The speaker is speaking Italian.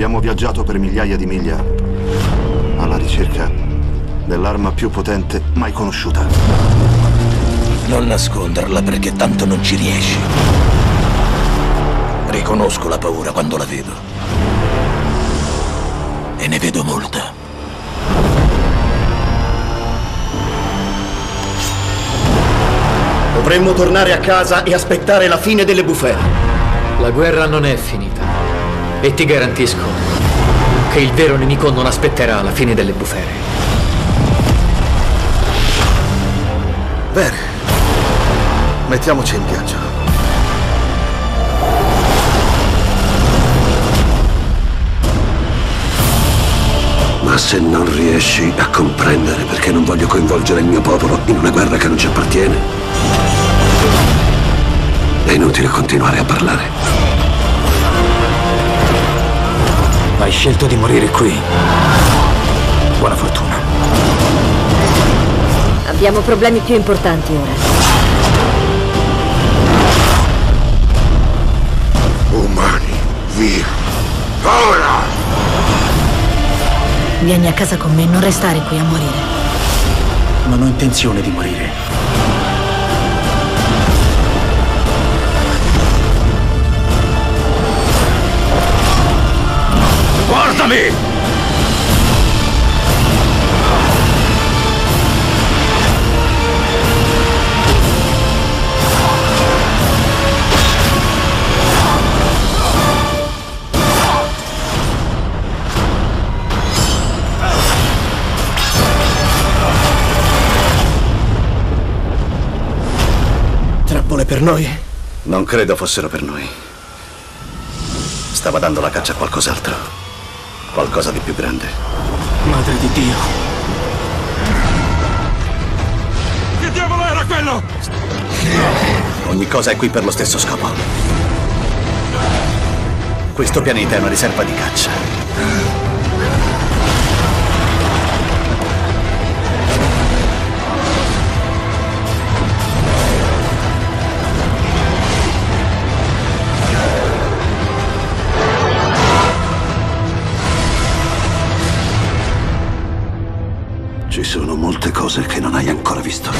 Abbiamo viaggiato per migliaia di miglia alla ricerca dell'arma più potente mai conosciuta. Non nasconderla perché tanto non ci riesci. Riconosco la paura quando la vedo. E ne vedo molta. Dovremmo tornare a casa e aspettare la fine delle bufere. La guerra non è finita. E ti garantisco che il vero nemico non aspetterà la fine delle bufere. Bene. Mettiamoci in viaggio. Ma se non riesci a comprendere perché non voglio coinvolgere il mio popolo in una guerra che non ci appartiene, è inutile continuare a parlare. Scelto di morire qui. Buona fortuna. Abbiamo problemi più importanti ora. Umani, via! Ora! Vieni a casa con me, non restare qui a morire. Non ho intenzione di morire. Guardami! Trappole per noi? Non credo fossero per noi. Stava dando la caccia a qualcos'altro. Qualcosa di più grande. Madre di Dio. Che diavolo era quello? Ogni cosa è qui per lo stesso scopo. Questo pianeta è una riserva di caccia. Sono molte cose che non hai ancora visto.